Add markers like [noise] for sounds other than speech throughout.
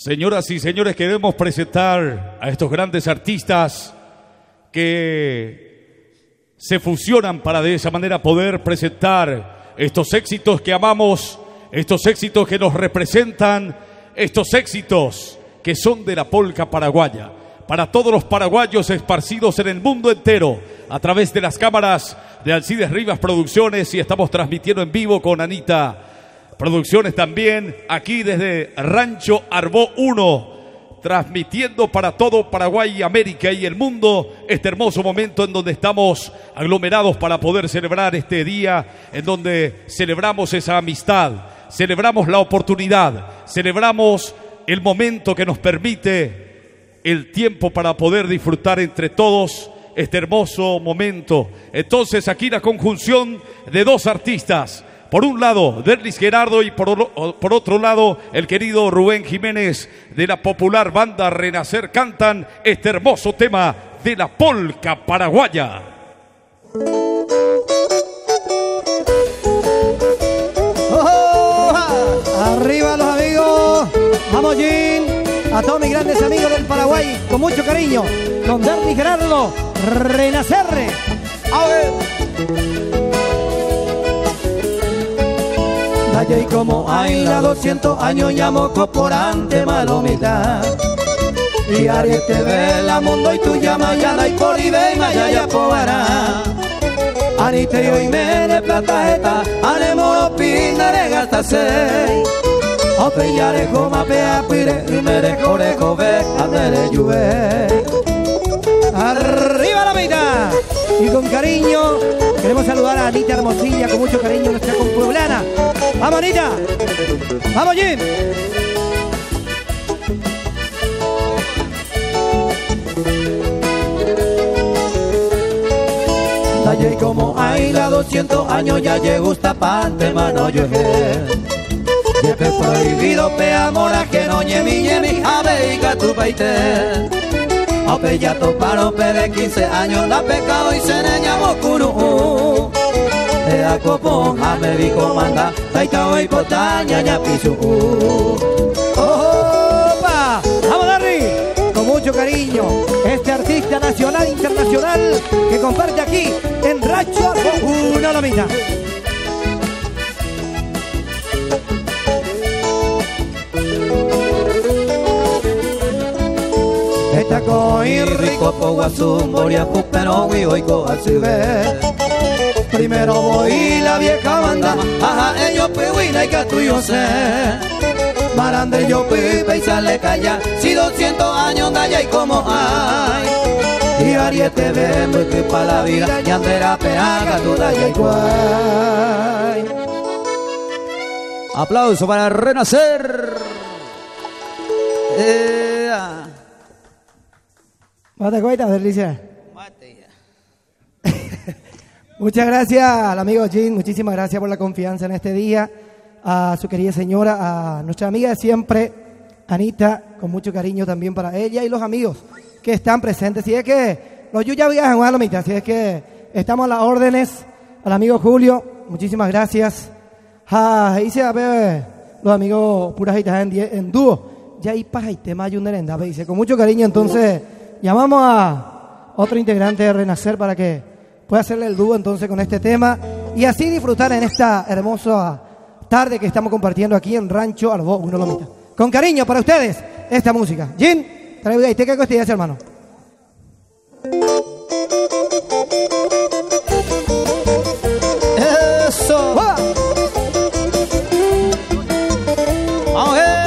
Señoras y señores, queremos presentar a estos grandes artistas que se fusionan para de esa manera poder presentar estos éxitos que amamos, estos éxitos que nos representan, estos éxitos que son de la polca paraguaya. Para todos los paraguayos esparcidos en el mundo entero, a través de las cámaras de Alcides Rivas Producciones, y estamos transmitiendo en vivo con Anita Producciones también aquí desde Rancho Arbó 1, transmitiendo para todo Paraguay, América y el mundo este hermoso momento en donde estamos aglomerados para poder celebrar este día, en donde celebramos esa amistad, celebramos la oportunidad, celebramos el momento que nos permite el tiempo para poder disfrutar entre todos este hermoso momento. Entonces aquí la conjunción de dos artistas por un lado, Derlis Gerardo y por, otro lado, el querido Rubén Jiménez de la popular banda Renacer cantan este hermoso tema de la polca paraguaya. Arriba los amigos, vamos Jim, a todos mis grandes amigos del Paraguay, con mucho cariño, con Derlis Gerardo, Renacer. A ver. Y como hay la 200 años llamo corporante malomita y te ve la mundo y tu llama ya da y por y ve maya ya pobara anite yo y me de plata eta ane moro pinda de gasta se o pe ya de goma pe a pire y me de core cove andere lluve arriba la vida y con cariño queremos saludar a Anita Hermosilla con mucho cariño nuestra compueblana ¡Vamos, Anita! ¡Vamos, Jim! y como hay la 200 años ya llegó esta parte mano yo he prohibido pe amor a que no ñemi ñemi a tu baite Ope ya toparo pe de 15 años la pecado y se neña mokuru de akopo ame vi comanda taita hoy potaña ya pisu ¡Opa! ¡Vamos, Larry! Con mucho cariño, este artista nacional internacional que comparte aquí en Racho una lomita. Esta coi rico po guasu moria pero wi oiko asibe Primero voy la vieja banda, ajá, ellos pehuina y que tú yo sé. Marande yo pipe y sale calla, si 200 años allá y como hay. Y ariete vemos que para la vida, y andera peaga toda ya igual. Aplauso para renacer. Eh, Mate coita, delicia. [laughs] Muchas gracias al amigo Jean, muchísimas gracias por la confianza en este día, a su querida señora, a nuestra amiga de siempre, Anita, con mucho cariño también para ella y los amigos que están presentes. Si es que los Yuya viajan a la mitad, si es que estamos a las órdenes, al amigo Julio, muchísimas gracias. Ah, hice a ver los amigos puras en, en dúo, ya hay paja y tema dice, con mucho cariño entonces llamamos a otro integrante de Renacer para que puede hacerle el dúo entonces con este tema y así disfrutar en esta hermosa tarde que estamos compartiendo aquí en Rancho Arbó, uno lomita. Con cariño para ustedes, esta música. Jin, trae ahí, te qué costillas, hermano. Eso. Vamos, eh.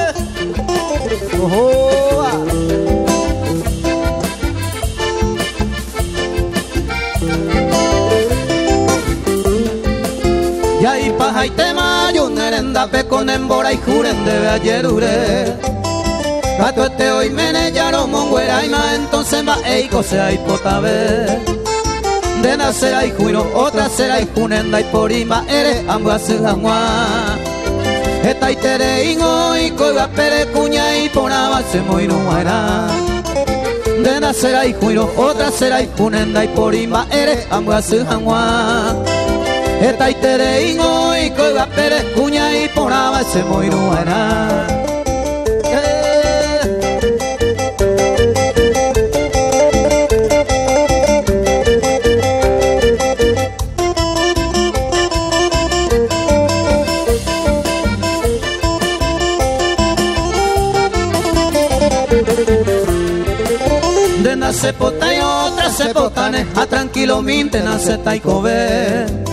Pe con embora y juren de ayerure Gato este hoy mene yaro monguera y ma entonces va eiko sea hipotabe De nacer hay juino, otra será y junenda y por ima ere ambua se angua Esta itere ingo y coiba pere cuña y ponaba se muy no De nacer hay juino, otra será y junenda y por ima ere ambua se angua eta itere ingo iko iba pere kuña y poraba ese muy nuena De se pota y otra sepotane, a tranquilo minte nace taicobe.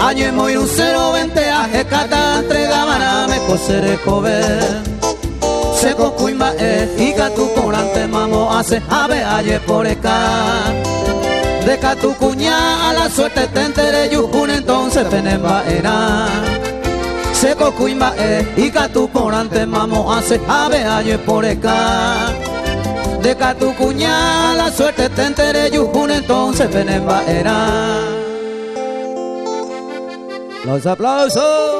Año muy un cero vente a jecata entrega me cosere kobe. Seco cuima e, higa tu corante mamo hace ave aye por acá. Deca tu cuña a la suerte te entere yujun entonces penemba era. Seco cuima e, higa tu corante mamo hace ave aye por acá. Deca tu cuña a la suerte te entere yujun entonces penemba era. Los aplausos.